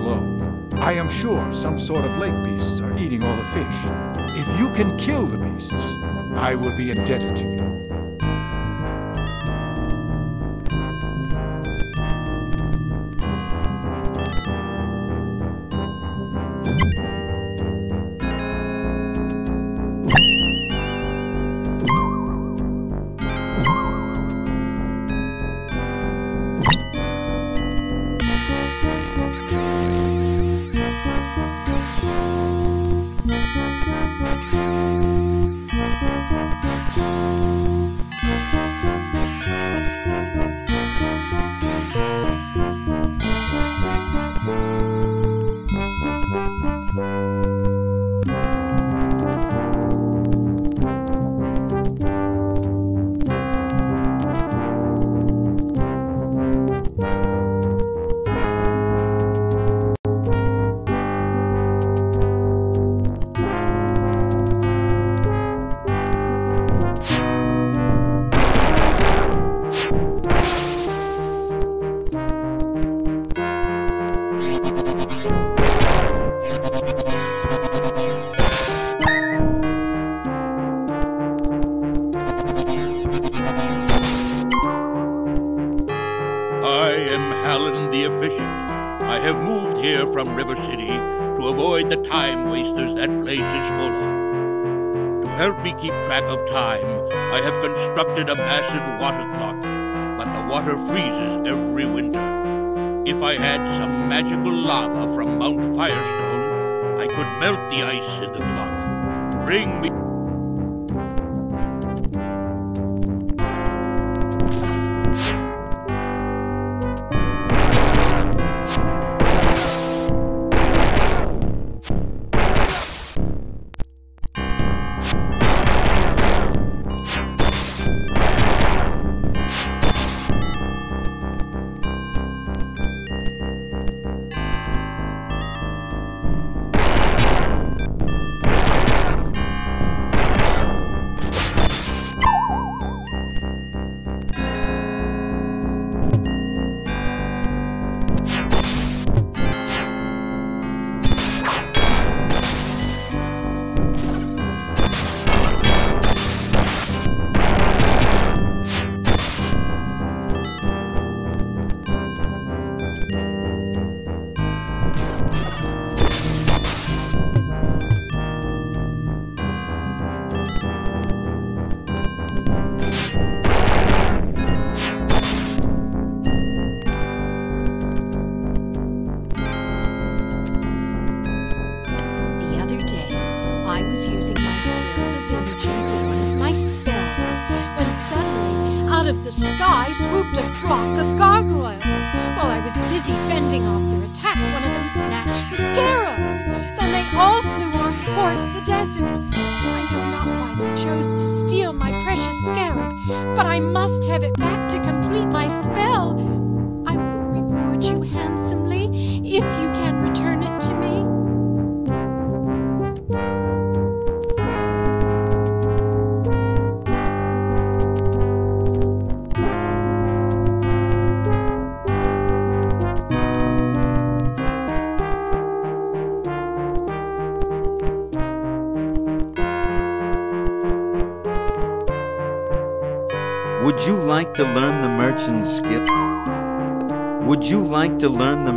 low. I am sure some sort of lake beasts are eating all the fish. If you can kill the beasts, I will be indebted to you. Like to learn the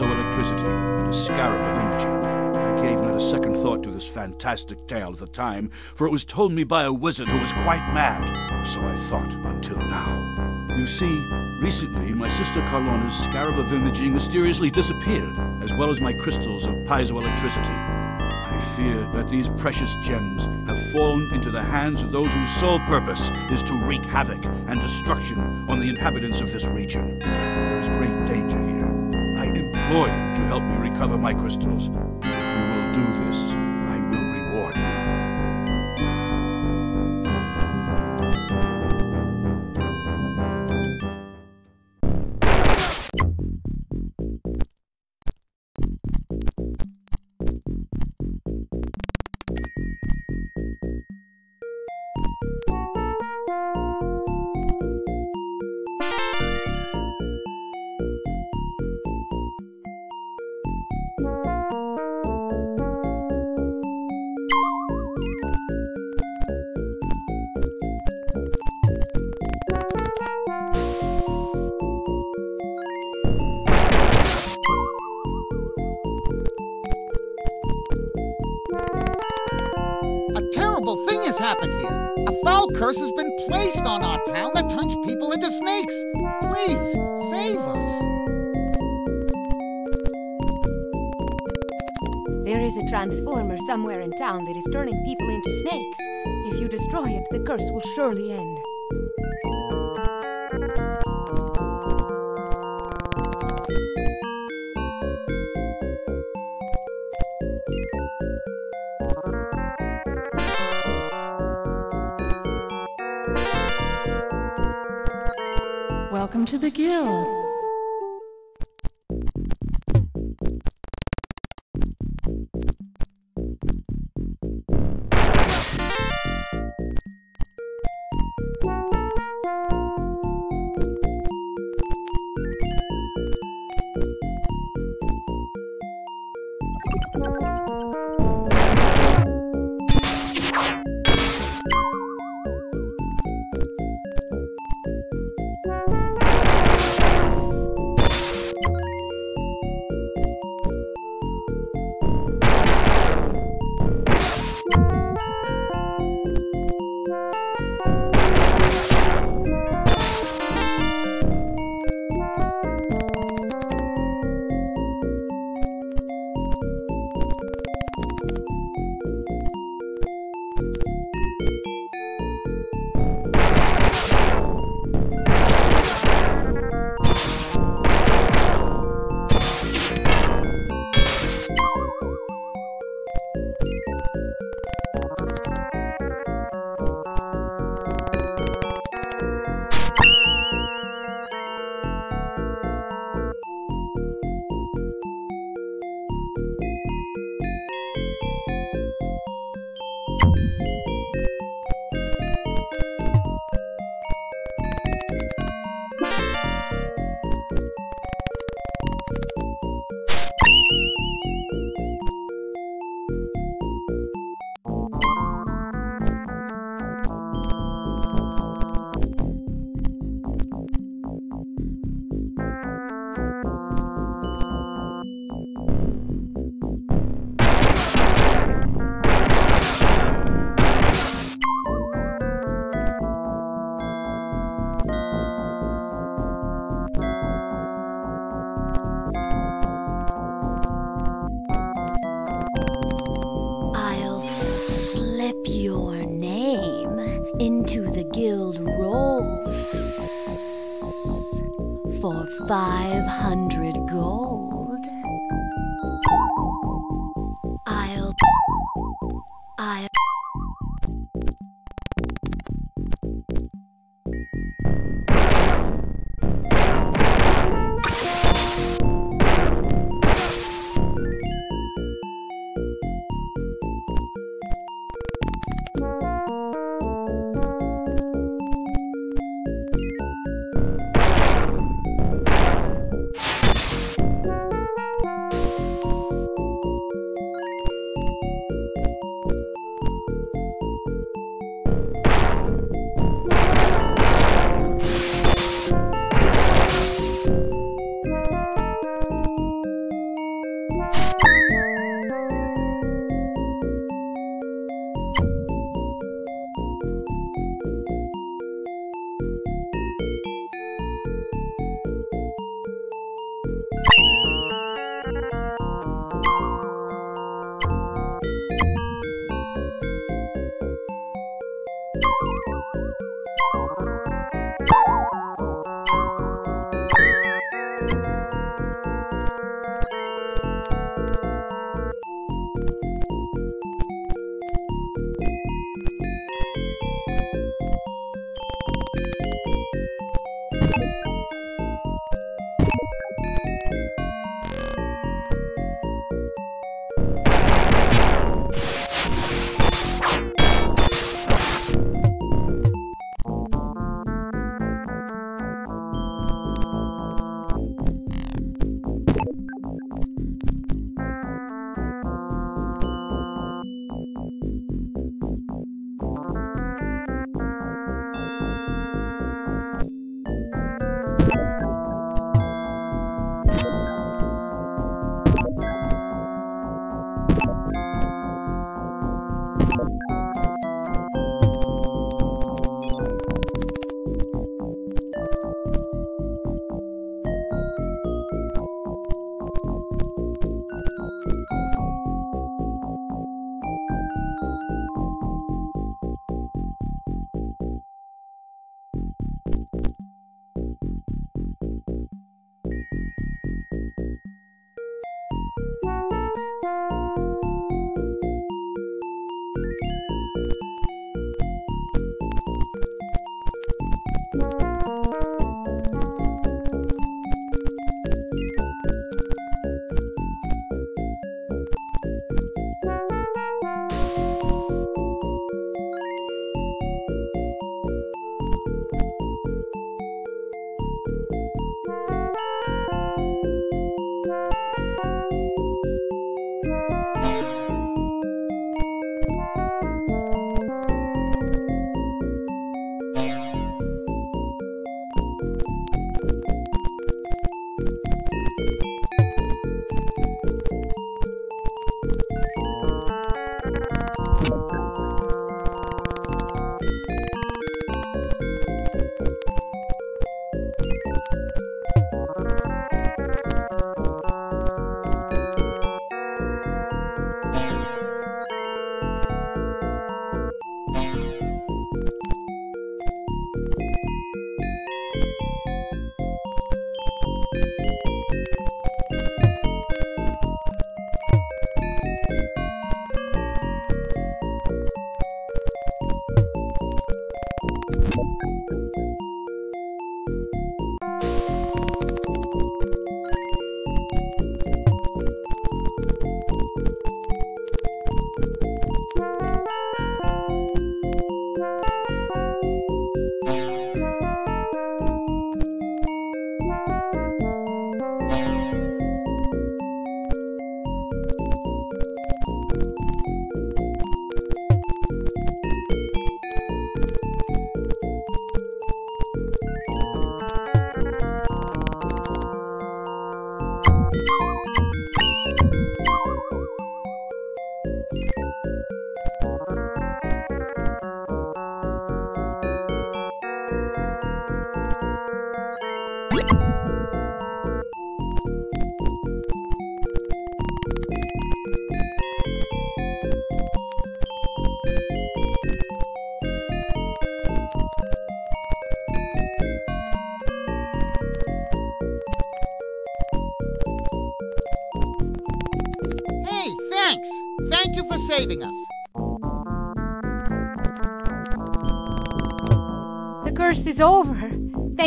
piezoelectricity, and a scarab of energy. I gave not a second thought to this fantastic tale at the time, for it was told me by a wizard who was quite mad, so I thought until now. You see, recently my sister Carlona's scarab of imaging mysteriously disappeared, as well as my crystals of piezoelectricity. I fear that these precious gems have fallen into the hands of those whose sole purpose is to wreak havoc and destruction on the inhabitants of this region. There is great danger to help me recover my crystals if you will do this. town that is turning people into snakes. If you destroy it, the curse will surely end. Welcome to the guild.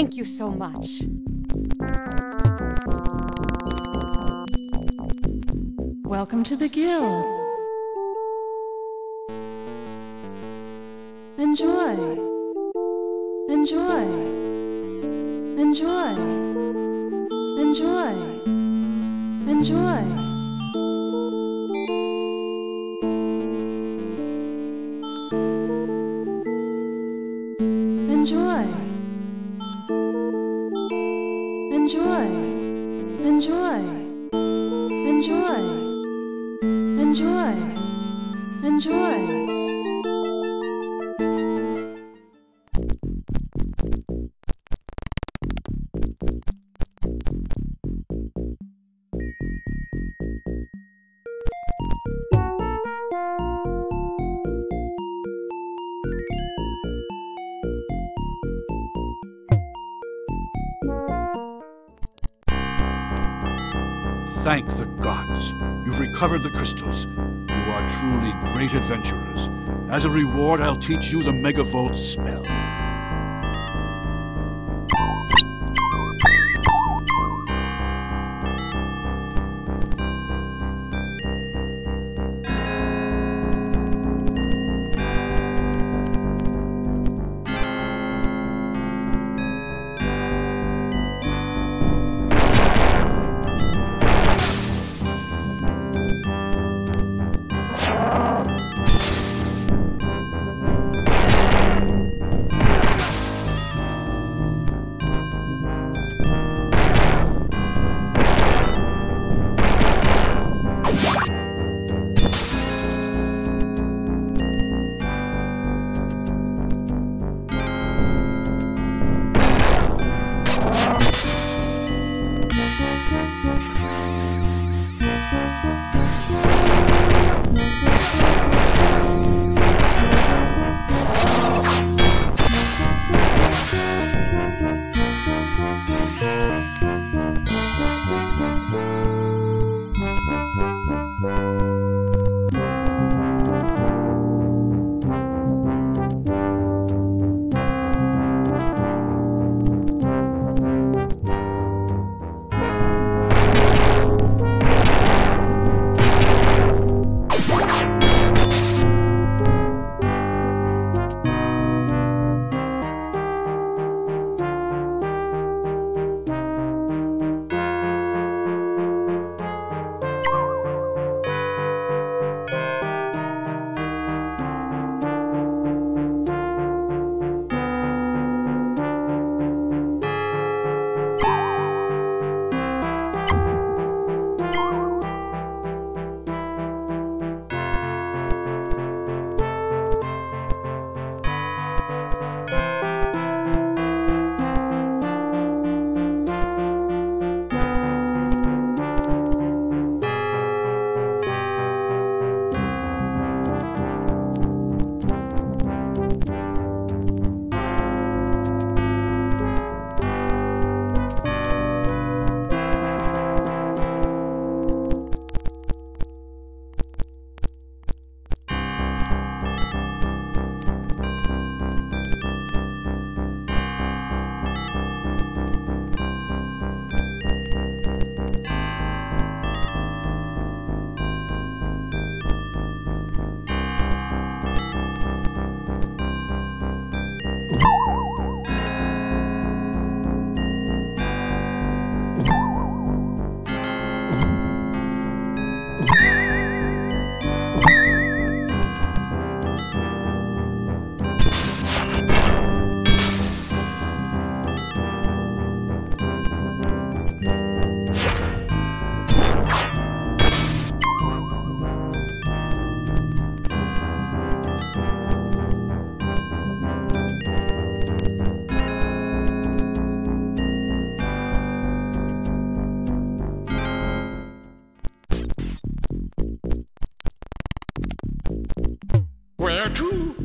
Thank you so much. Welcome to the guild. Enjoy. Enjoy. Enjoy. Enjoy. Enjoy. Enjoy. Enjoy. Enjoy. Enjoy. Enjoy. Thank the gods. You've recovered the crystals. You are truly great adventurers. As a reward, I'll teach you the Megavolt spell. Where to?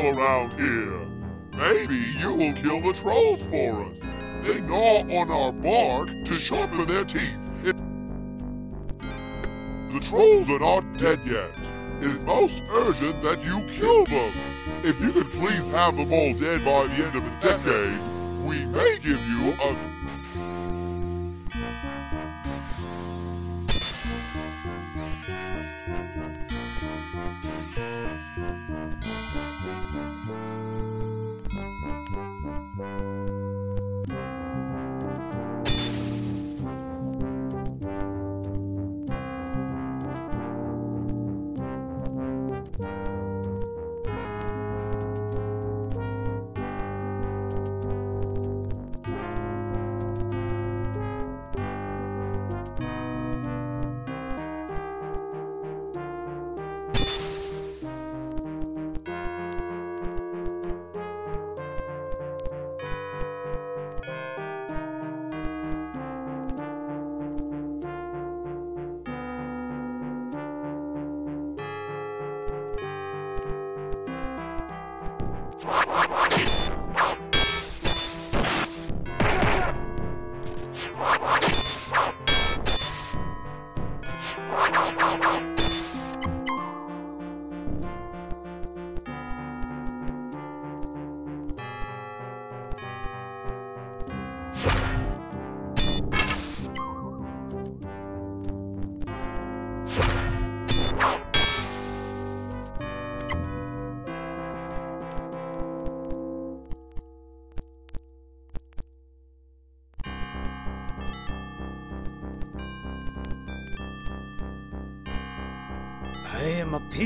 People around here. Maybe you will kill the trolls for us. They gnaw on our bark to sharpen their teeth. It- The trolls are not dead yet. It is most urgent that you kill them. If you could please have them all dead by the end of the decade, we may give you a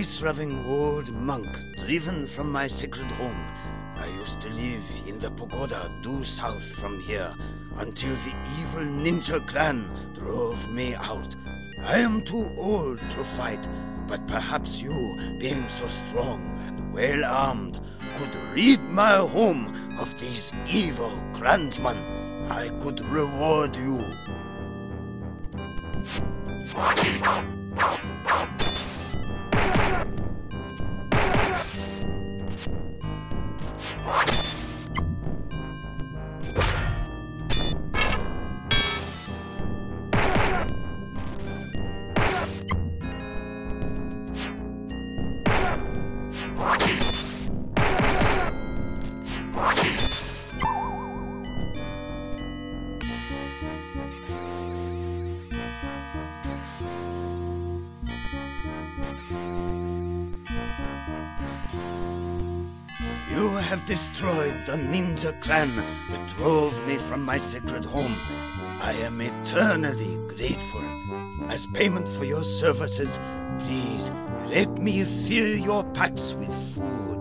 peace-loving old monk driven from my sacred home. I used to live in the pagoda due south from here until the evil ninja clan drove me out. I am too old to fight, but perhaps you, being so strong and well armed, could rid my home of these evil clansmen. I could reward you. You the ninja clan that drove me from my sacred home. I am eternally grateful. As payment for your services, please let me fill your packs with food.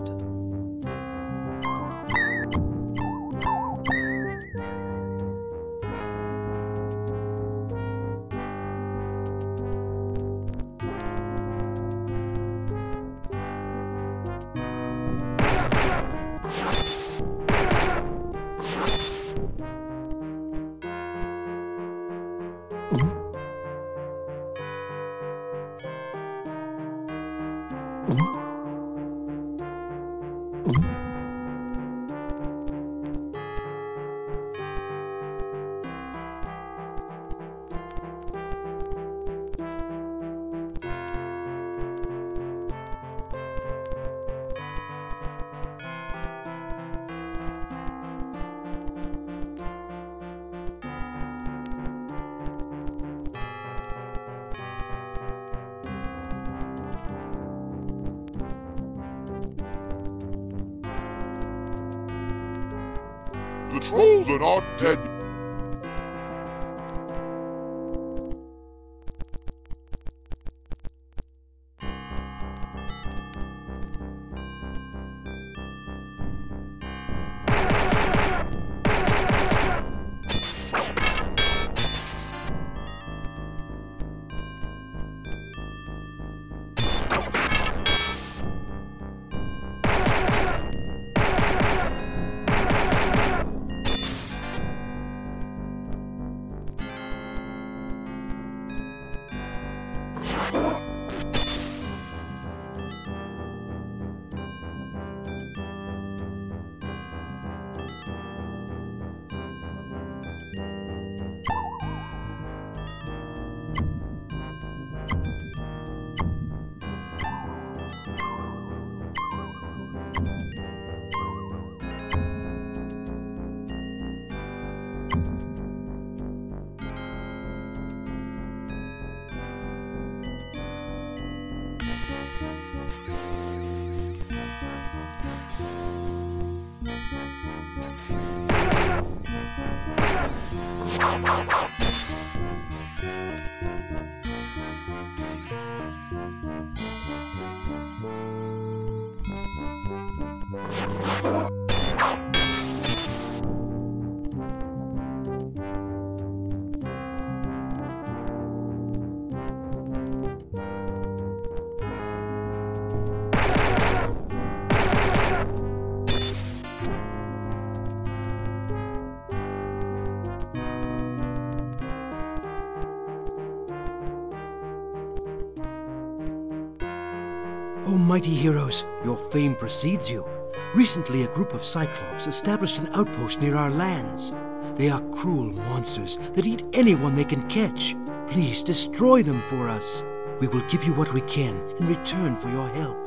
Oh, mighty heroes, your fame precedes you. Recently, a group of Cyclops established an outpost near our lands. They are cruel monsters that eat anyone they can catch. Please destroy them for us. We will give you what we can in return for your help.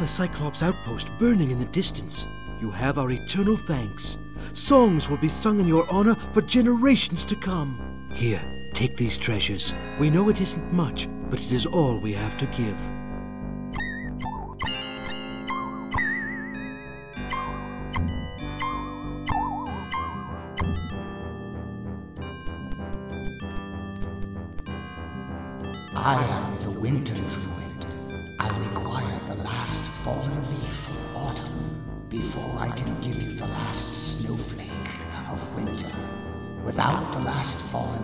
The Cyclops outpost burning in the distance. You have our eternal thanks. Songs will be sung in your honor for generations to come. Here, take these treasures. We know it isn't much, but it is all we have to give. I am the Winter. Fallen leaf of autumn before I can give you the last snowflake of winter. Without the last fallen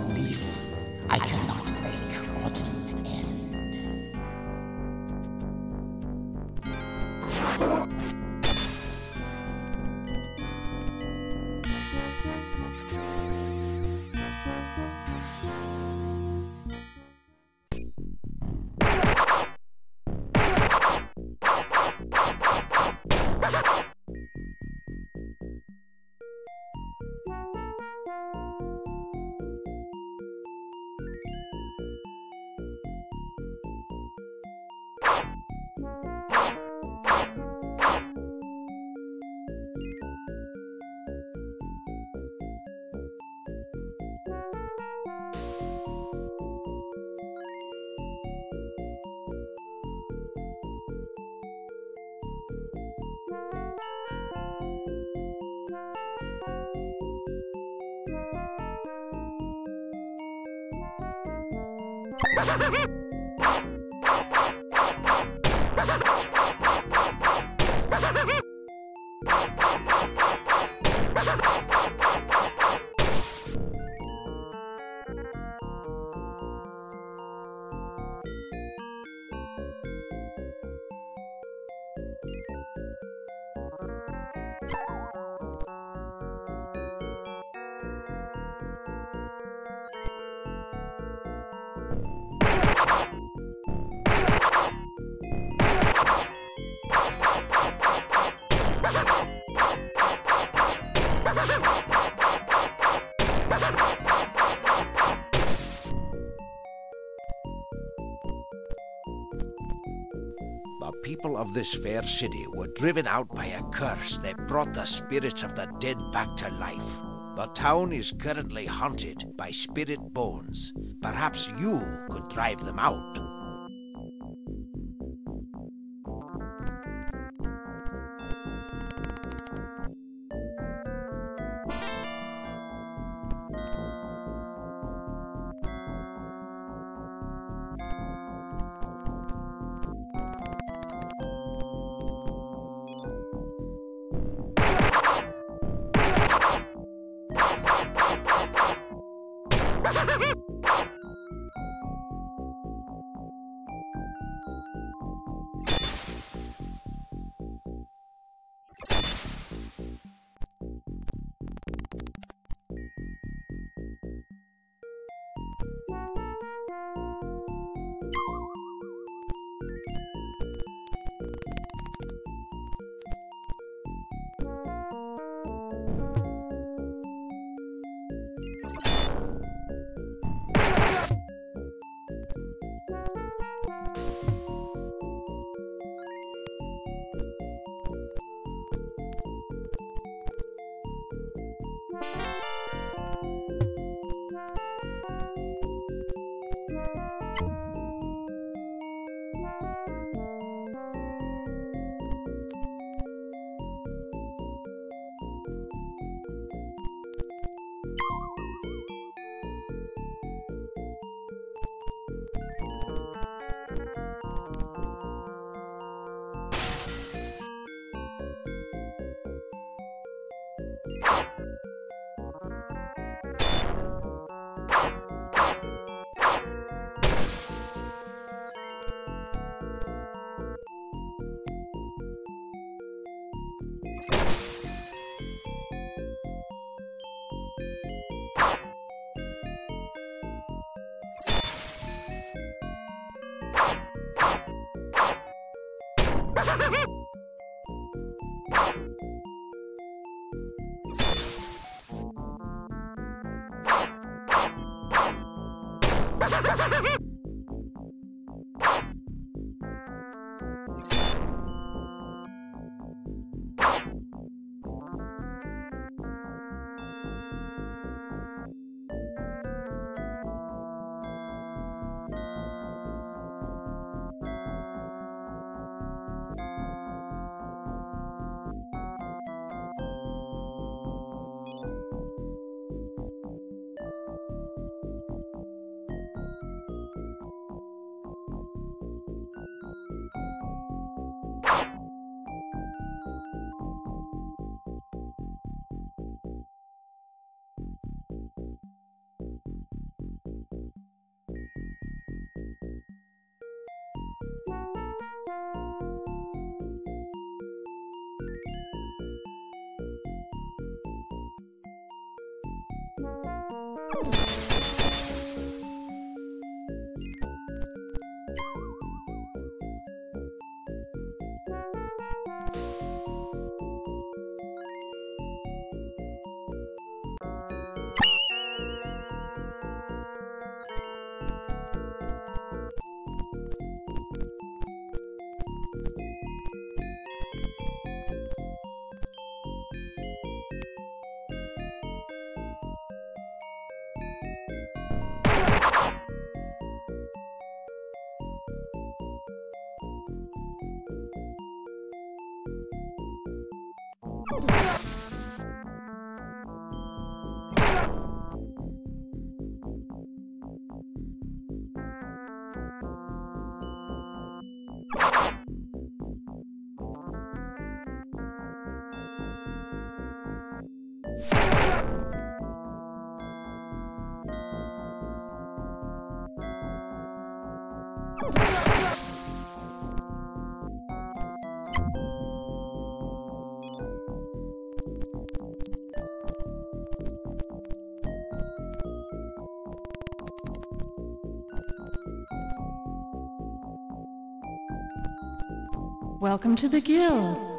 of this fair city were driven out by a curse that brought the spirits of the dead back to life. The town is currently haunted by spirit bones. Perhaps you could drive them out. Ha ha ha! Ha ha ha! you Welcome to the guild.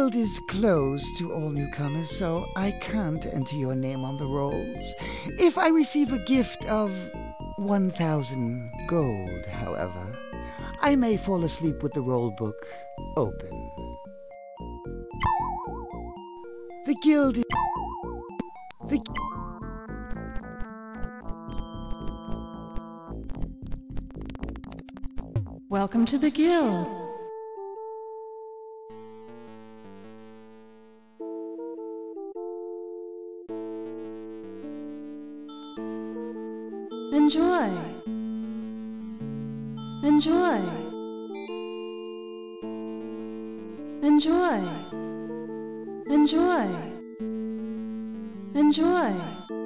The guild is closed to all newcomers, so I can't enter your name on the rolls. If I receive a gift of 1,000 gold, however, I may fall asleep with the roll book open. The guild is. The. Welcome to the guild. Enjoy. Enjoy. Enjoy. Enjoy.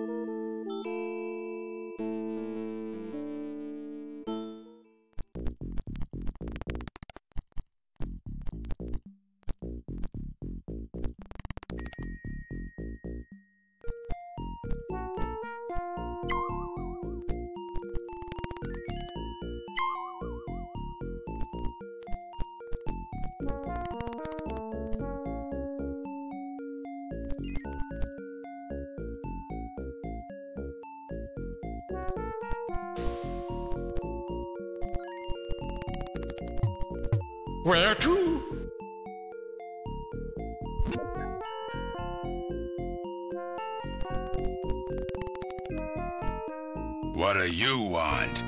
Where to? What do you want?